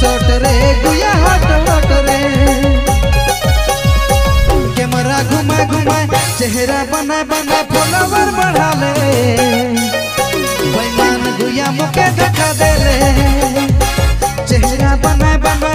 Shot रे, गुया हट हट रे। कैमरा घुमा घुमा, चेहरा बना बना फॉलोवर बढ़ा ले बेईमान गुया मुके घटा दे ले चेहरा बना बना